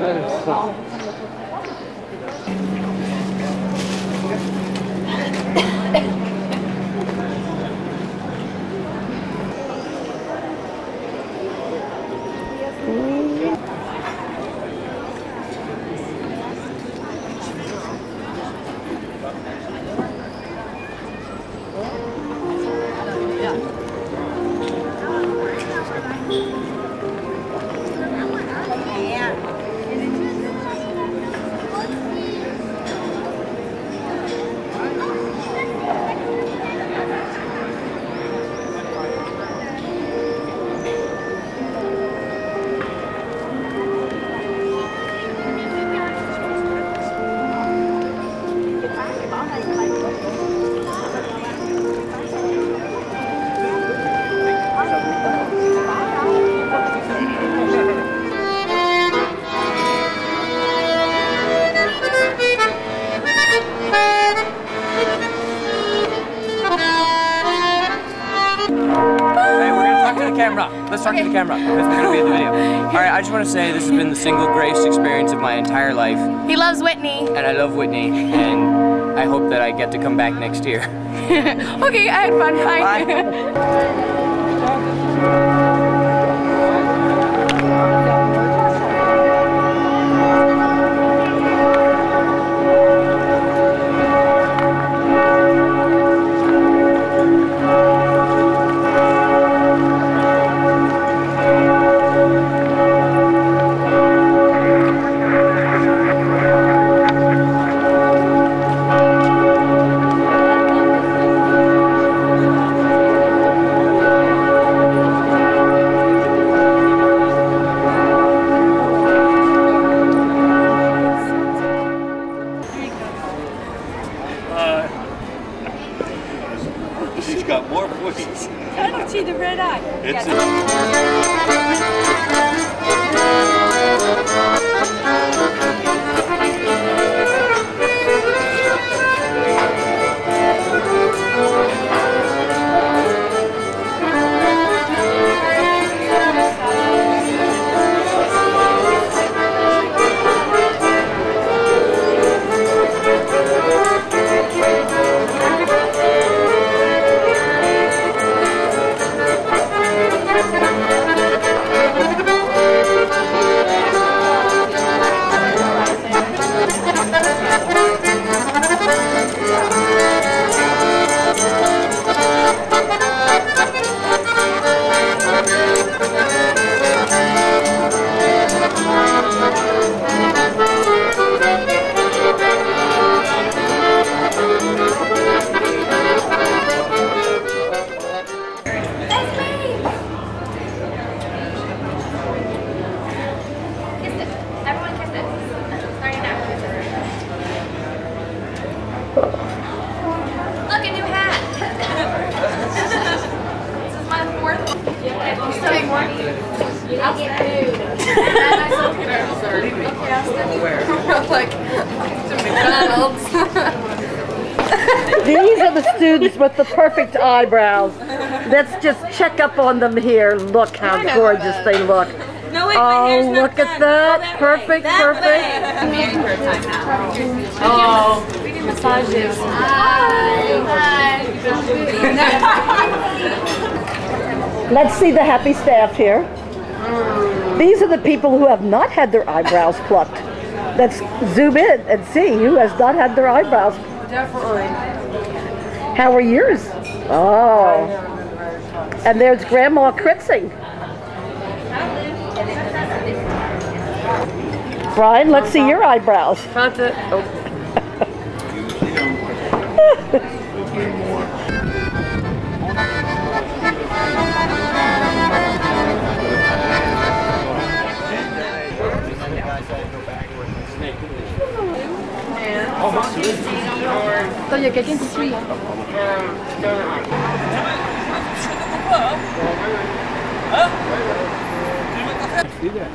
네, camera. Let's talk to the camera gonna be in the video. All right, I just want to say this has been the single greatest experience of my entire life, He loves Whitney. and I love Whitney, and I hope that I get to come back next year. okay, I had fun. Bye. She's got more voices. I don't see the red eye. It's Look, a new hat. this is my fourth. So I'll get food. like to McDonald's. These are the students with the perfect eyebrows. Let's just check up on them here. Look how gorgeous they look. No, wait, my oh, hair's Oh, not look done. at Go that. that way. Perfect, That perfect. I'm married for a time now. Oh, we can massage this. Let's see the happy staff here. These are the people who have not had their eyebrows plucked. Let's zoom in and see who has not had their eyebrows. Definitely. How are yours? Oh. And there's Grandma Kritzing. Brian, let's see your eyebrows. Oh. So you're getting sweet. Do that.